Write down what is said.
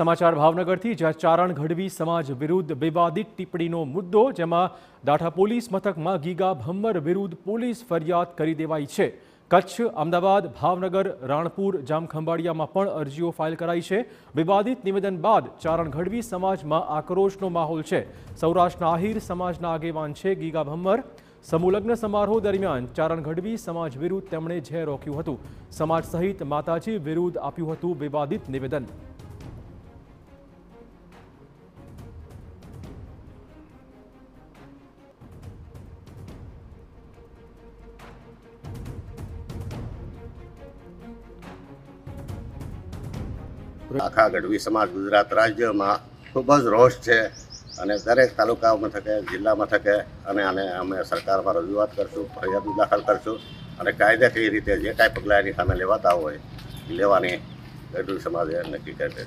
समाचार ભાવનગર થી ચારણ ઘડવી સમાજ વિરુદ્ધ વિવાદાસ્પદ ટિપણીનો મુદ્દો જેમાં દાઠા પોલીસ મતક માં ગીગા ભમ્મર વિરુદ્ધ પોલીસ ફરિયાદ કરી દેવાઈ છે કચ્છ અમદાવાદ ભાવનગર રાણપુર જામખંભાડિયા માં પણ અરજીઓ ફાઇલ કરાઈ છે વિવાદાસ્પદ નિવેદન બાદ ચારણ ઘડવી સમાજ માં આક્રોશ નો માહોલ છે સૌરાષ્ટ્ર ના અहीर સમાજના આગેવાન છે ગીગા ભમ્મર સમૂલક્ન સમારોહ દરમિયાન ચારણ ઘડવી સમાજ વિરુદ્ધ તેમણે જે રોક્યું હતું સમાજ સહિત માતાજી વિરુદ્ધ આપ્યું હતું વિવાદાસ્પદ નિવેદન આખા ગઢવી સમાજ ગુજરાત રાજ્યમાં ખૂબ જ રોષ છે અને દરેક તાલુકા મથકે જિલ્લા મથકે અને આને અમે સરકારમાં રજૂઆત કરશું ફરિયાદ દાખલ કરશું અને કાયદે કાયદાકીય રીતે જે કાંઈ પગલાં એની સામે લેવાતા હોય લેવાની ગઢવી સમાજે નક્કી કરી